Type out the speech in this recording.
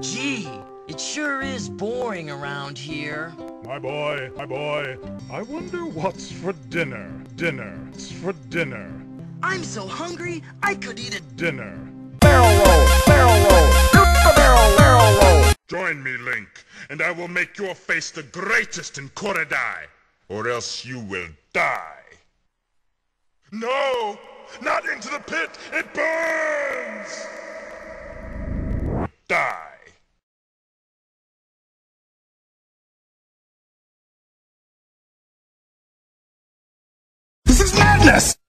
Gee, it sure is boring around here. My boy, my boy, I wonder what's for dinner. Dinner. It's for dinner. I'm so hungry, I could eat a Dinner. Barrel roll, barrel roll, shoot the barrel, barrel roll. Join me, Link, and I will make your face the greatest in Koridai, or else you will die. No! Not into the pit! It burns! Die. Madness!